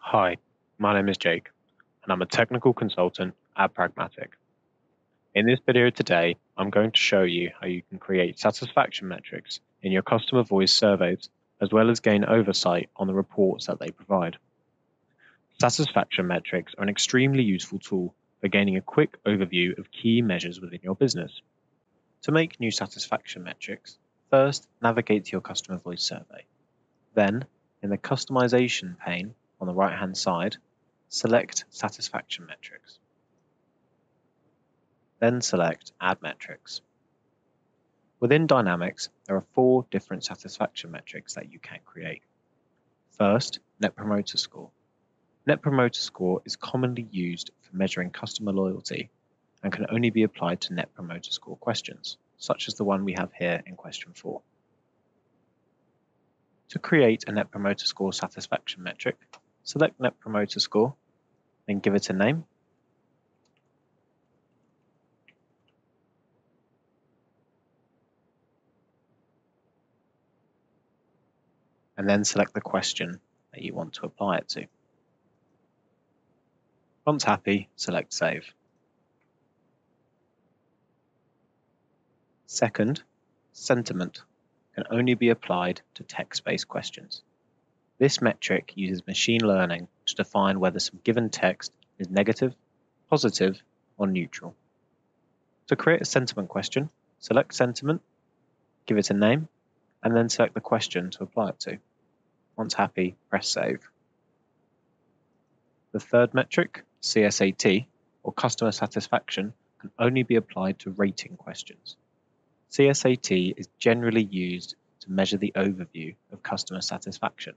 Hi, my name is Jake, and I'm a technical consultant at Pragmatiq. In this video today, I'm going to show you how you can create satisfaction metrics in your customer voice surveys, as well as gain oversight on the reports that they provide. Satisfaction metrics are an extremely useful tool for gaining a quick overview of key measures within your business. To make new satisfaction metrics, first navigate to your customer voice survey. Then, in the customization pane on the right hand side, select satisfaction metrics. Then select add metrics. Within Dynamics, there are four different satisfaction metrics that you can create. First, Net Promoter Score. Net Promoter Score is commonly used for measuring customer loyalty and can only be applied to Net Promoter Score questions, such as the one we have here in question 4. To create a Net Promoter Score satisfaction metric, select Net Promoter Score, then give it a name. And then select the question that you want to apply it to. Once happy, select Save. Second, sentiment can only be applied to text-based questions. This metric uses machine learning to define whether some given text is negative, positive, or neutral. To create a sentiment question, select sentiment, give it a name, and then select the question to apply it to. Once happy, press save. The third metric, CSAT, or customer satisfaction, can only be applied to rating questions. CSAT is generally used to measure the overview of customer satisfaction.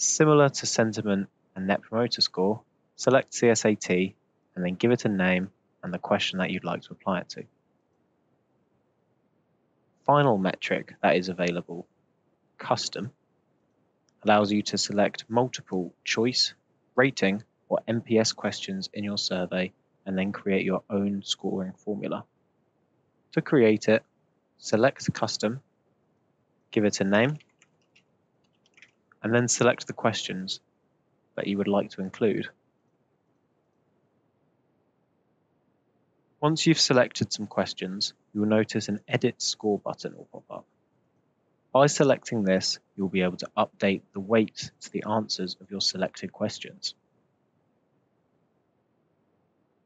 Similar to sentiment and net promoter score, select CSAT and then give it a name and the question that you'd like to apply it to. Final metric that is available, custom, allows you to select multiple choice, rating, or NPS questions in your survey and then create your own scoring formula. To create it, select Custom, give it a name, and then select the questions that you would like to include. Once you've selected some questions, you will notice an Edit Score button will pop up. By selecting this, you'll be able to update the weight to the answers of your selected questions.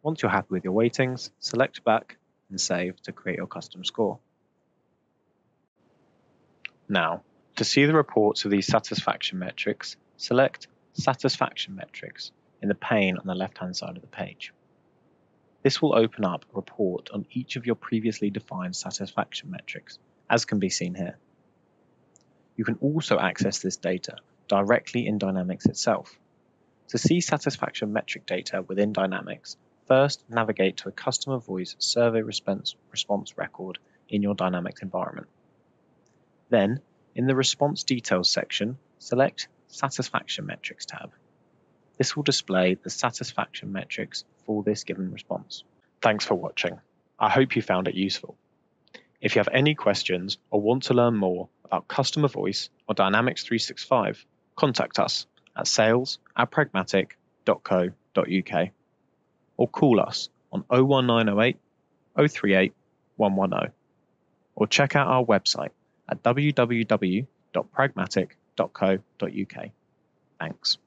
Once you're happy with your weightings, select back and save to create your custom score. Now, to see the reports of these satisfaction metrics, select Satisfaction Metrics in the pane on the left-hand side of the page. This will open up a report on each of your previously defined satisfaction metrics, as can be seen here. You can also access this data directly in Dynamics itself. To see satisfaction metric data within Dynamics, First, navigate to a customer voice survey response, response record in your Dynamics environment. Then, in the response details section, select Satisfaction Metrics tab. This will display the satisfaction metrics for this given response. Thanks for watching. I hope you found it useful. If you have any questions or want to learn more about customer voice or Dynamics 365, contact us at sales at pragmatiq.co.uk or call us on 01908 038 110 or check out our website at www.pragmatiq.co.uk. Thanks.